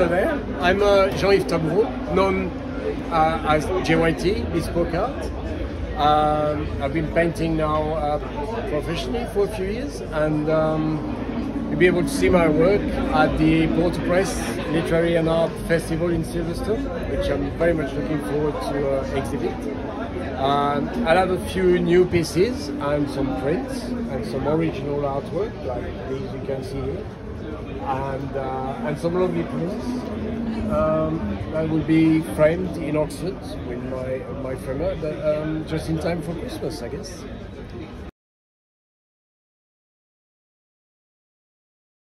I'm uh, Jean-Yves Tabourot, known uh, as JYT, Bespoke Art. Um, I've been painting now uh, professionally for a few years, and um, you'll be able to see my work at the Porter Press Literary and Art Festival in Silverstone, which I'm very much looking forward to uh, exhibit. I'll have a few new pieces and some prints and some original artwork like these you can see here and, uh, and some lovely prints um, that will be framed in Oxford with my, my framer but, um, just in time for Christmas I guess.